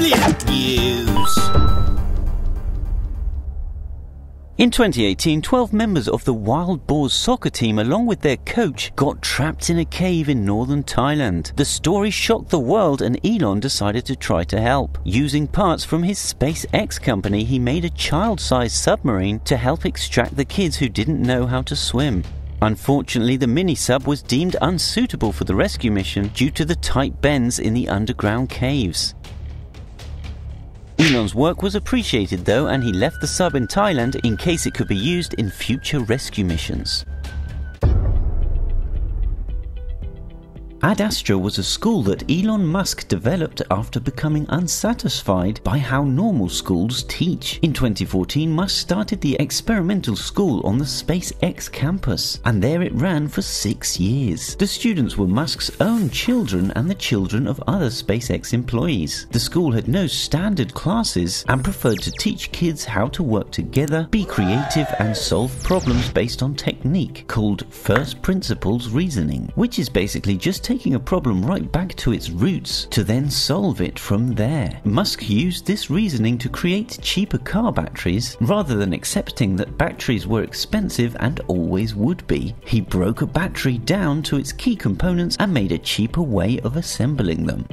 brilliant news! In 2018, 12 members of the Wild Boars soccer team, along with their coach, got trapped in a cave in northern Thailand. The story shocked the world, and Elon decided to try to help. Using parts from his SpaceX company, he made a child sized submarine to help extract the kids who didn't know how to swim. Unfortunately, the mini sub was deemed unsuitable for the rescue mission due to the tight bends in the underground caves. Elon's work was appreciated though, and he left the sub in Thailand in case it could be used in future rescue missions. Ad Astra was a school that Elon Musk developed after becoming unsatisfied by how normal schools teach. In 2014, Musk started the experimental school on the SpaceX campus, and there it ran for six years. The students were Musk's own children and the children of other SpaceX employees. The school had no standard classes and preferred to teach kids how to work together, be creative, and solve problems based on technique called first principles reasoning, which is basically just taking a problem right back to its roots to then solve it from there. Musk used this reasoning to create cheaper car batteries rather than accepting that batteries were expensive and always would be. He broke a battery down to its key components and made a cheaper way of assembling them.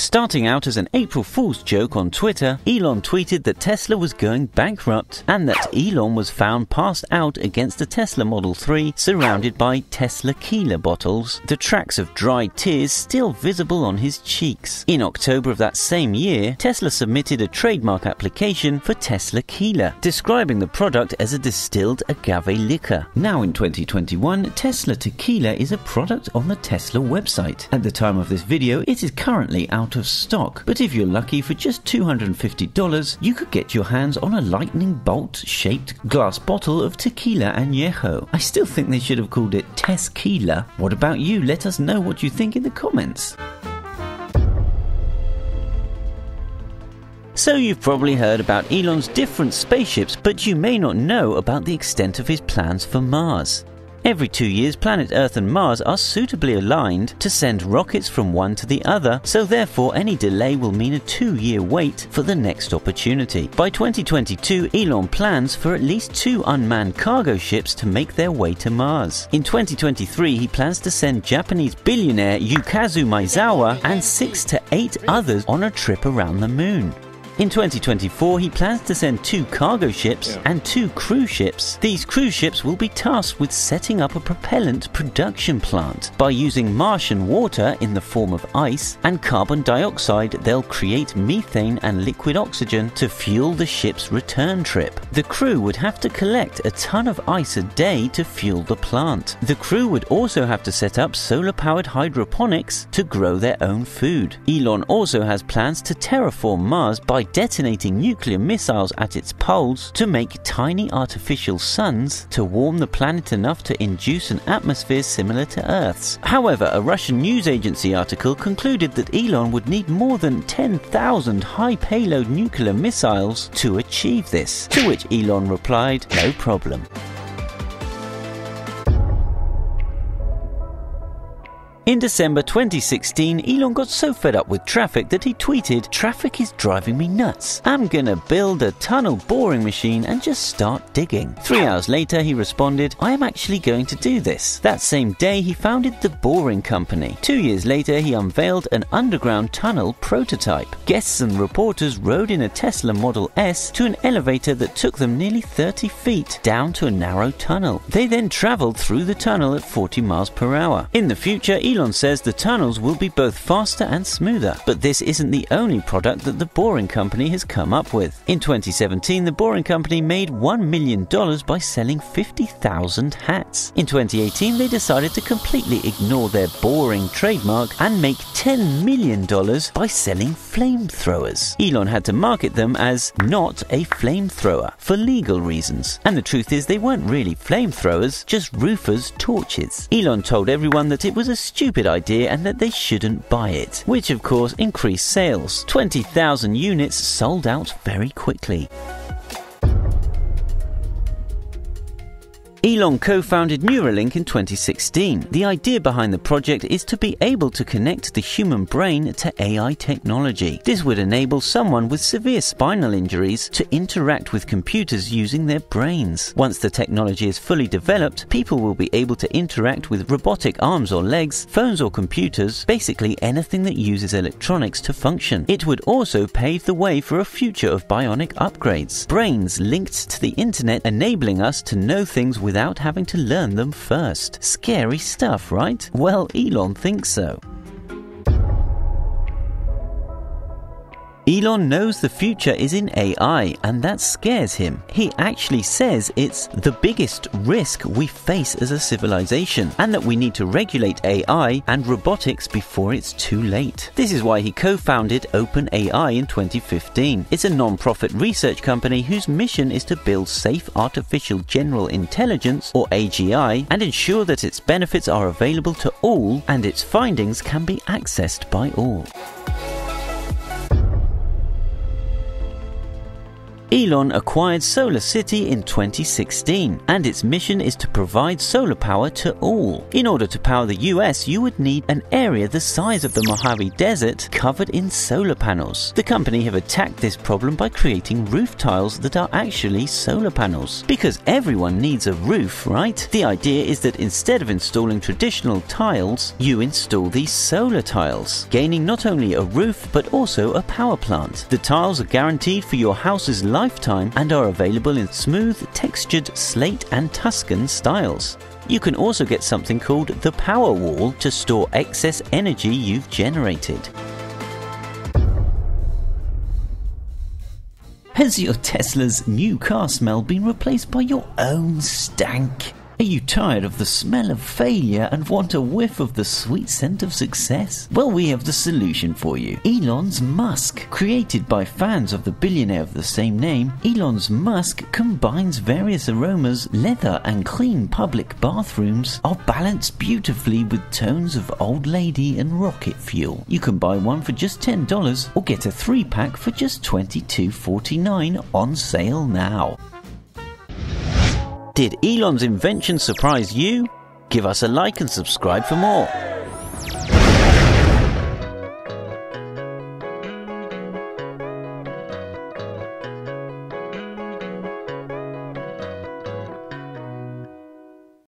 Starting out as an April Fool's joke on Twitter, Elon tweeted that Tesla was going bankrupt and that Elon was found passed out against a Tesla Model 3 surrounded by Teslaquila bottles, the tracks of dried tears still visible on his cheeks. In October of that same year, Tesla submitted a trademark application for Teslaquila, describing the product as a distilled agave liquor. Now in 2021, Tesla Tequila is a product on the Tesla website. At the time of this video, it is currently out out of stock, but if you're lucky for just $250, you could get your hands on a lightning bolt shaped glass bottle of tequila añejo. I still think they should have called it Tesquila. What about you? Let us know what you think in the comments. So you've probably heard about Elon's different spaceships, but you may not know about the extent of his plans for Mars. Every two years, planet Earth and Mars are suitably aligned to send rockets from one to the other, so therefore any delay will mean a two year wait for the next opportunity. By 2022, Elon plans for at least two unmanned cargo ships to make their way to Mars. In 2023, he plans to send Japanese billionaire Yukazu Maezawa and six to eight others on a trip around the moon. In 2024, he plans to send two cargo ships yeah. and two cruise ships. These cruise ships will be tasked with setting up a propellant production plant. By using Martian water in the form of ice and carbon dioxide, they'll create methane and liquid oxygen to fuel the ship's return trip. The crew would have to collect a ton of ice a day to fuel the plant. The crew would also have to set up solar powered hydroponics to grow their own food. Elon also has plans to terraform Mars by detonating nuclear missiles at its poles to make tiny artificial suns to warm the planet enough to induce an atmosphere similar to Earth's. However, a Russian news agency article concluded that Elon would need more than 10,000 high payload nuclear missiles to achieve this, to which Elon replied, no problem. In December 2016, Elon got so fed up with traffic that he tweeted, Traffic is driving me nuts. I'm gonna build a tunnel boring machine and just start digging. Three hours later, he responded, I am actually going to do this. That same day, he founded the Boring Company. Two years later, he unveiled an underground tunnel prototype. Guests and reporters rode in a Tesla Model S to an elevator that took them nearly 30 feet down to a narrow tunnel. They then traveled through the tunnel at 40 miles per hour. In the future, Elon Elon says the tunnels will be both faster and smoother, but this isn't the only product that the Boring Company has come up with. In 2017, the Boring Company made $1 million by selling 50,000 hats. In 2018, they decided to completely ignore their boring trademark and make $10 million by selling flamethrowers. Elon had to market them as not a flamethrower for legal reasons. And the truth is, they weren't really flamethrowers, just roofers' torches. Elon told everyone that it was a stupid stupid idea and that they shouldn't buy it, which of course increased sales. 20,000 units sold out very quickly. Elon co founded Neuralink in 2016. The idea behind the project is to be able to connect the human brain to AI technology. This would enable someone with severe spinal injuries to interact with computers using their brains. Once the technology is fully developed, people will be able to interact with robotic arms or legs, phones or computers, basically anything that uses electronics to function. It would also pave the way for a future of bionic upgrades. Brains linked to the internet enabling us to know things with without having to learn them first. Scary stuff, right? Well, Elon thinks so. Elon knows the future is in AI and that scares him. He actually says it's the biggest risk we face as a civilization and that we need to regulate AI and robotics before it's too late. This is why he co founded OpenAI in 2015. It's a non profit research company whose mission is to build safe artificial general intelligence, or AGI, and ensure that its benefits are available to all and its findings can be accessed by all. Elon acquired Solar City in 2016, and its mission is to provide solar power to all. In order to power the US, you would need an area the size of the Mojave Desert covered in solar panels. The company have attacked this problem by creating roof tiles that are actually solar panels. Because everyone needs a roof, right? The idea is that instead of installing traditional tiles, you install these solar tiles, gaining not only a roof but also a power plant. The tiles are guaranteed for your house's life lifetime and are available in smooth, textured slate and Tuscan styles. You can also get something called the Power Wall to store excess energy you've generated. Has your Tesla's new car smell been replaced by your own stank? Are you tired of the smell of failure and want a whiff of the sweet scent of success? Well, we have the solution for you. Elon's Musk. Created by fans of the billionaire of the same name, Elon's Musk combines various aromas, leather, and clean public bathrooms are balanced beautifully with tones of old lady and rocket fuel. You can buy one for just $10 or get a three pack for just $22.49 on sale now. Did Elon's invention surprise you? Give us a like and subscribe for more.